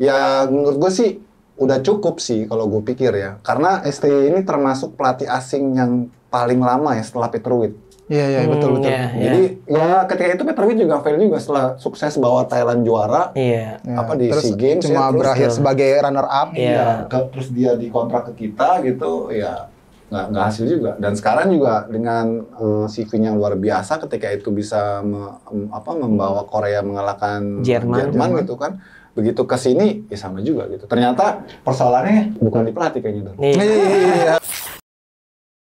Ya menurut gue sih udah cukup sih kalau gue pikir ya. Karena STY ini termasuk pelatih asing yang paling lama ya setelah Peter Witt. Iya iya Hmm, betul betul. iya, iya. Jadi ya ketika itu Peter Witt juga fail juga setelah sukses bawa Thailand juara. Iya. Ya, Apa di terus SEA Games cuma ya, terus berakhir ya. sebagai runner up. Iya. Ya, ke- terus dia dikontrak ke kita gitu, ya nggak nggak hasil juga. Dan sekarang juga dengan eh, CV-nya yang luar biasa, ketika itu bisa me- apa membawa Korea mengalahkan Jerman. Jerman gitu kan, begitu ke sini ya sama juga gitu. Ternyata persoalannya bukan di pelatih kayaknya. Iya.